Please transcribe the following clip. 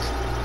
Thanks.